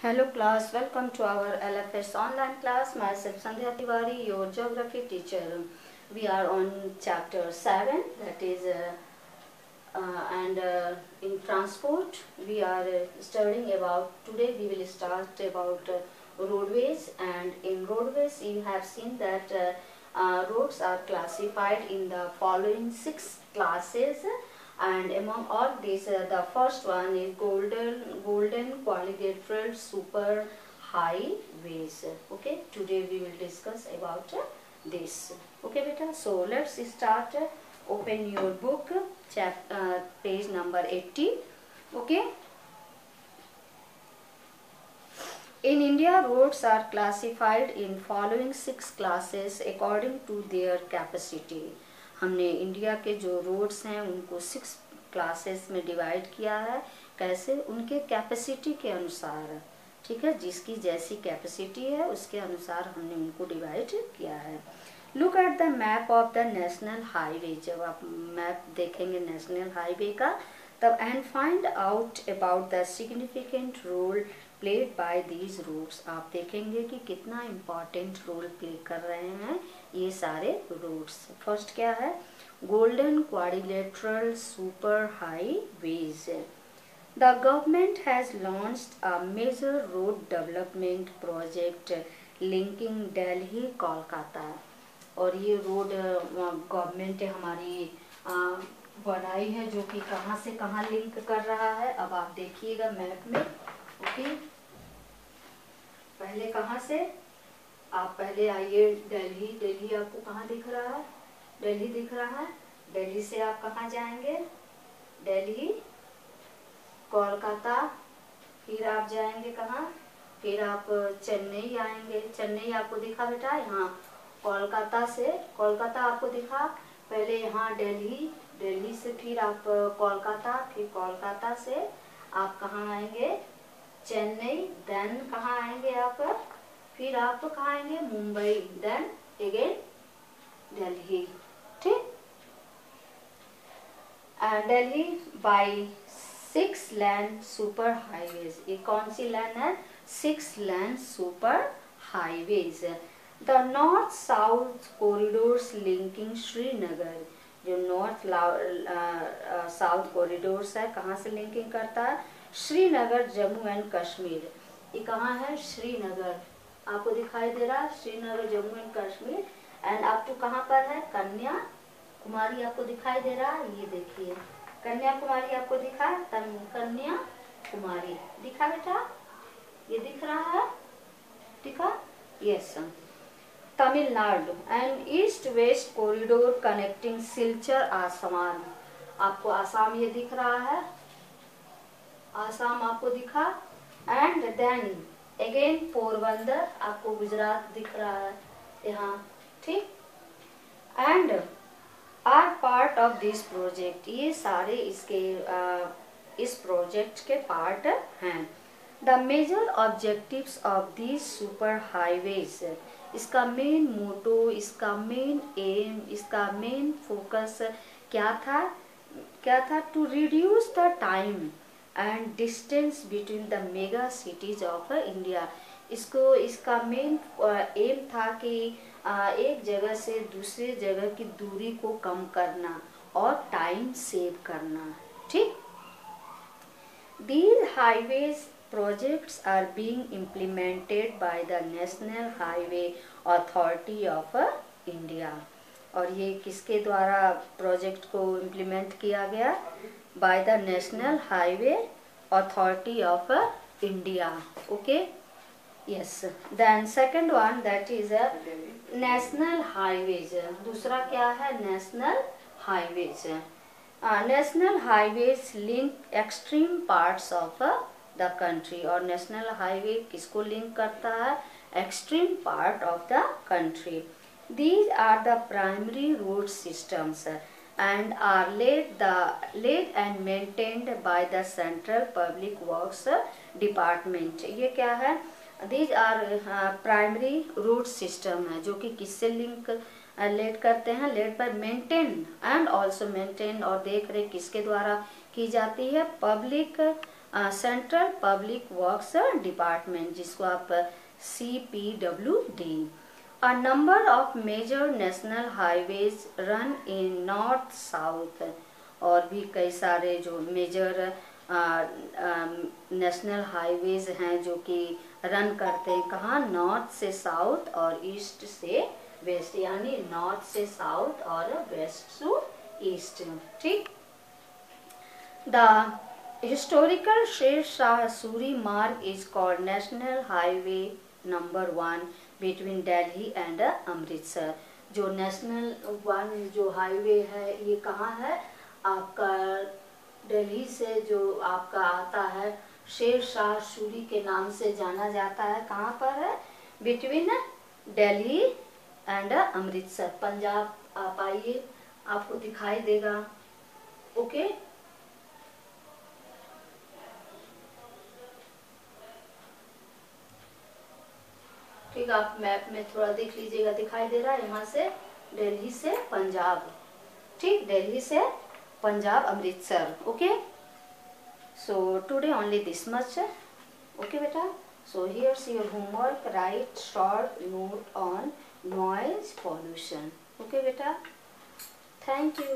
Hello class, welcome to our LFS online class. Myself Sandhya Tiwari, your geography teacher. We are on chapter 7 that is uh, uh, and uh, in transport we are uh, studying about today we will start about uh, roadways and in roadways you have seen that uh, roads are classified in the following six classes and among all these uh, the first one is golden golden quadrilateral super high highways okay today we will discuss about uh, this. Okay beta so let's start. Open your book chap uh, page number 80 okay. In india roads are classified in following six classes according to their capacity हमने India के जो roads हैं, उनको six classes में divide किया है। कैसे? उनके कैपेसिटी के अनुसार। ठीक है? जिसकी जैसी कैपेसिटी है, उसके अनुसार हमने उनको डिवाइड किया है। Look at the map of the national highway जब आप मैप देखेंगे नेशनल हाईवे का, तब and find out about the significant role played by these roads आप देखेंगे कि कितना इम्पोर्टेंट रोल प्ले कर रहे हैं। ये सारे रोड्स फ़र्स्ट क्या है? Golden quadrilateral super highways the government has launched a major road development project linking Delhi Kolkata और ये रोड गवर्नमेंट हमारी बनाई है जो कि कहाँ से कहाँ लिंक कर रहा है। अब आप देखिएगा मैप में ओके पहले कहाँ से? आप पहले आइए दिल्ली दिल्ली आपको कहाँ दिख रहा है? दिल्ली दिख रहा है? दिल्ली से आप कहाँ जाएँगे? दिल्ली, कोलकाता, फिर आप जाएँगे कहाँ? फिर आप चेन्नई आएँगे। चेन्नई आपको दिखा बेटा, यहाँ। कोलकाता से, कोलकाता आपको दिखा। पहले यहाँ दिल्ली दिल्ली से फिर आप कोलकाता, फिर कोलकाता से आप कहाँ आएँगे? चेन्नई देन कहाँ आएँगे आप? फिर आप कहाँ आएँगे मुंबई देन अगेन दिल्ली ठीक Delhi by six lane super highways ये कौन सी लैंड है six lane super highways the north south corridors linking Srinagar जो नॉर्थ साउथ कॉरिडोर्स है कहाँ से लिंकिंग करता है श्रीनगर जम्मू एंड कश्मीर ये कहाँ है श्रीनगर आपको दिखाई दे रहा है, श्रीनगर, जम्मू एंड कश्मीर। एंड आप तो कहाँ पर है? कन्या कुमारी आपको दिखाई दे रहा है, ये देखिए। कन्याकुमारी आपको दिखा कन्या कुमारी। दिखा बेटा? ये दिख रहा है? दिखा yes Tamil Nadu and east west corridor connecting Silchar आसमान। आपको आसाम ये दिख रहा है। आसाम आपको दिखा। एंड देन अगेन पोरबंदर आपको गुजरात दिख रहा है। यहाँ ठीक? And are part of this project ये सारे इसके आ, इस प्रोजेक्ट के पार्ट हैं। The major objectives of this super highways इसका मेन मोटो इसका मेन एम इसका मेन फोकस क्या था? क्या था? To reduce the time and distance between the mega cities of India इसको, इसका मेन एम था कि एक जगह से दूसरे जगह की दूरी को कम करना और टाइम सेव करना, ठीक? These highways projects are being implemented by the National Highway Authority of India. और ये किसके द्वारा प्रोजेक्ट को इम्प्लीमेंट किया गया? By the national highway authority of India okay yes then second one that is a national highways दूसरा क्या है? National highways national highways link extreme parts of the country और नेशनल हाईवे किसको link करता है? Extreme part of the country these are the primary road systems and are laid the, laid and maintained by the central public works department. ये क्या है? These are primary road system है, जो कि किससे लिंक लेट करते हैं? Late पर मेंटेन एंड ऑल्सो मेंटेन और देख रेख किसके द्वारा की जाती है? Public central public works department जिसको आप C P W D a number of major national highways run in north south और भी कई सारे जो मेजर नेशनल हाईवेज हैं जो कि रन करते हैं। कहाँ? नॉर्थ से साउथ और ईस्ट से वेस्ट यानी नॉर्थ से साउथ और वेस्ट टू ईस्ट ठीक? The historical Sher Shah Suri Marg is called national highway number one between Delhi and Amritsar जो नेशनल वन जो हाईवे है, ये कहाँ है? आपका दिल्ली से जो आपका आता है, शेर शाह सूरी के नाम से जाना जाता है, कहाँ पर है? बिटवीन दिल्ली एंड अमृतसर पंजाब, आप आइए, आपको दिखाई देगा। ओके देखिएगा आप मैप में थोड़ा देख लीजिएगा, दिखाई दे रहा है यहाँ से, दिल्ली से पंजाब। ठीक, दिल्ली से Punjab Amritsar okay so today only this much okay बेटा? So here see your homework write short note on noise pollution okay बेटा? Thank you